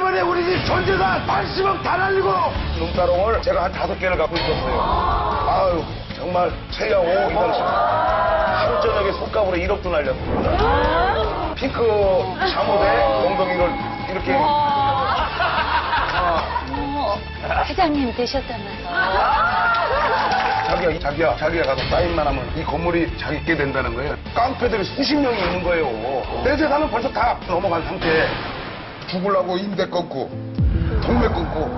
때문에 우리 집 전재산 80억 다 날리고 눈가롱을 제가 한 다섯 개를 갖고 있었어요. 아유 정말 최야오 이 당시 하루 저녁에 속값으로 1억도 날렸고 핑크 잠옷에 엉덩이를 이렇게 어머, 회장님 되셨다면서. 자기야, 이- 자기야, 자기가 가서 사인만 하면 이 건물이 자기 게 된다는 거예요. 깡패들이 수십 명이 있는 거예요. 내 재산은 벌써 다 넘어간 상태. 죽으려고 임대 끊고, 동네 끊고.